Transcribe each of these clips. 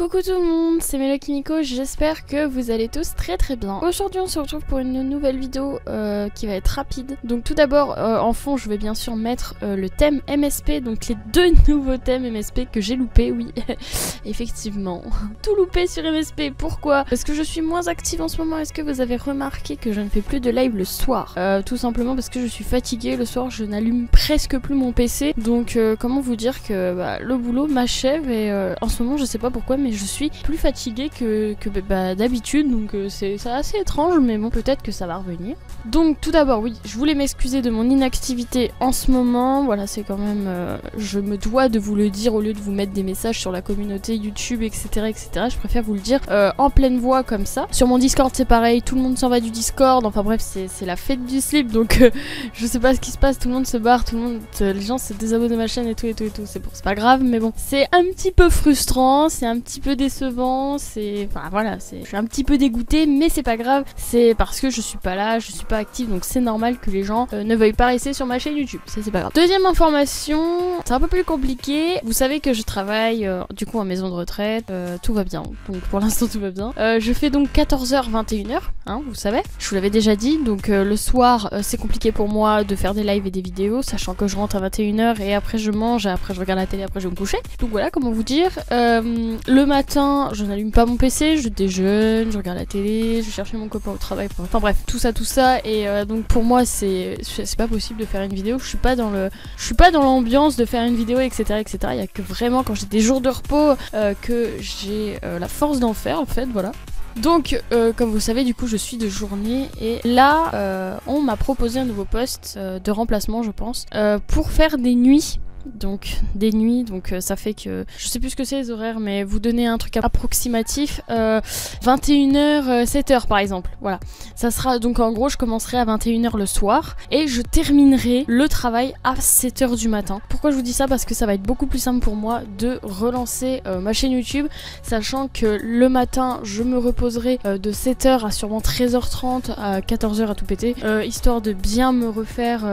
Coucou tout le monde, c'est Melo Kimiko, j'espère que vous allez tous très très bien. Aujourd'hui on se retrouve pour une nouvelle vidéo euh, qui va être rapide. Donc tout d'abord euh, en fond je vais bien sûr mettre euh, le thème MSP, donc les deux nouveaux thèmes MSP que j'ai loupé, oui, effectivement. Tout loupé sur MSP, pourquoi? Parce que je suis moins active en ce moment, est-ce que vous avez remarqué que je ne fais plus de live le soir? Tout simplement parce que je suis fatiguée, le soir je n'allume presque plus mon PC, donc comment vous dire que bah, le boulot m'achève et en ce moment je sais pas pourquoi mais je suis plus fatiguée que, bah, d'habitude, donc euh, c'est assez étrange, mais bon, peut-être que ça va revenir. Donc tout d'abord, oui, je voulais m'excuser de mon inactivité en ce moment, voilà, c'est quand même, euh, je me dois de vous le dire au lieu de vous mettre des messages sur la communauté YouTube, etc., etc., je préfère vous le dire euh, en pleine voix comme ça. Sur mon Discord, c'est pareil, tout le monde s'en va du Discord, enfin bref, c'est la fête du slip, donc je sais pas ce qui se passe, tout le monde se barre, tout le monde, les gens se désabonnent de ma chaîne et tout et tout et tout, c'est pas grave, mais bon, c'est un petit peu frustrant, c'est un petit peu décevant, c'est... Enfin voilà, je suis un petit peu dégoûtée, mais c'est pas grave, c'est parce que je suis pas là, je suis pas active, donc c'est normal que les gens euh, ne veuillent pas rester sur ma chaîne YouTube, ça c'est pas grave. Deuxième information, c'est un peu plus compliqué, vous savez que je travaille euh, du coup en maison de retraite, euh, tout va bien, donc pour l'instant tout va bien. je fais donc 14h, 21h, hein, vous savez, je vous l'avais déjà dit, donc le soir c'est compliqué pour moi de faire des lives et des vidéos, sachant que je rentre à 21h et après je mange, et après je regarde la télé, après je vais me coucher. Donc voilà, comment vous dire. le matin, je n'allume pas mon PC, je déjeune, je regarde la télé, je cherche mon copain au travail. Enfin bref, tout ça, tout ça. Et euh, donc pour moi, c'est c'est pas possible de faire une vidéo. Je suis pas dans le, je suis pas dans l'ambiance de faire une vidéo, etc., etc. Il y a que vraiment quand j'ai des jours de repos euh, que j'ai euh, la force d'en faire en fait, voilà. Donc, comme vous savez, du coup, je suis de journée et là, on m'a proposé un nouveau poste de remplacement, je pense, pour faire des nuits donc des nuits, donc euh, ça fait que je sais plus ce que c'est les horaires, mais vous donnez un truc approximatif, 21h, 7h par exemple, voilà. Ça sera donc en gros, je commencerai à 21h le soir et je terminerai le travail à 7h du matin. Pourquoi je vous dis ça? Parce que ça va être beaucoup plus simple pour moi de relancer euh, ma chaîne YouTube, sachant que le matin, je me reposerai euh, de 7h à sûrement 13h30 à 14h à tout péter, histoire de bien me refaire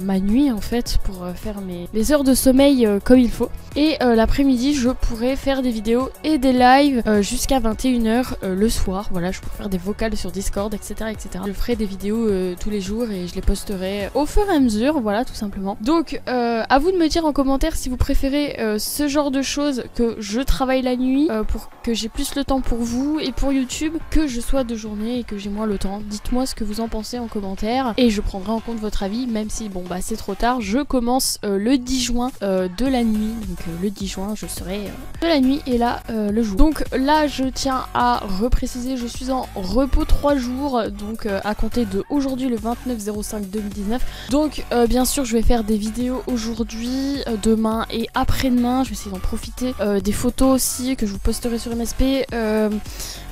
ma nuit en fait pour faire mes heures de sommeil euh, comme il faut. Et euh, l'après-midi, je pourrais faire des vidéos et des lives euh, jusqu'à 21h le soir. Voilà, je pourrais faire des vocales sur Discord, etc. etc. Je ferai des vidéos tous les jours et je les posterai au fur et à mesure, voilà, tout simplement. Donc, à vous de me dire en commentaire si vous préférez ce genre de choses que je travaille la nuit pour que j'ai plus le temps pour vous et pour YouTube, que je sois de journée et que j'ai moins le temps. Dites-moi ce que vous en pensez en commentaire et je prendrai en compte votre avis, même si bon bah c'est trop tard. Je commence le 10 juin euh, de la nuit. Donc euh, le 10 juin, je serai euh, de la nuit et là le jour. Donc là, je tiens à repréciser, je suis en repos 3 jours, donc à compter de aujourd'hui le 29 05 2019. Donc bien sûr, je vais faire des vidéos aujourd'hui, demain et après-demain. Je vais essayer d'en profiter. des photos aussi que je vous posterai sur MSP. je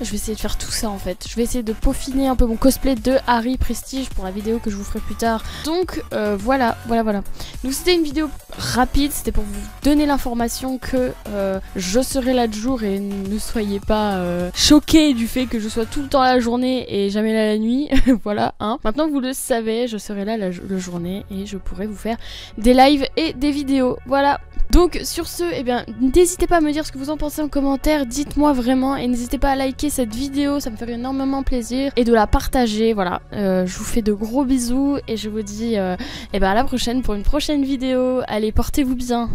vais essayer de faire tout ça en fait. Je vais essayer de peaufiner un peu mon cosplay de Harry Prestige pour la vidéo que je vous ferai plus tard. Donc voilà, voilà, voilà. Donc c'était une vidéo rapide, c'était pour vous donner l'information que euh, je serai là de jour et ne soyez pas euh, choqués du fait que je sois tout le temps la journée et jamais là la nuit. voilà, hein. Maintenant que vous le savez, je serai là la, journée et je pourrai vous faire des lives et des vidéos. Voilà. Donc sur ce, eh bien, n'hésitez pas à me dire ce que vous en pensez en commentaire, dites-moi vraiment et n'hésitez pas à liker cette vidéo, ça me ferait énormément plaisir et de la partager, voilà. Euh, je vous fais de gros bisous et je vous dis eh ben, à la prochaine pour une prochaine vidéo. Allez, portez-vous bien.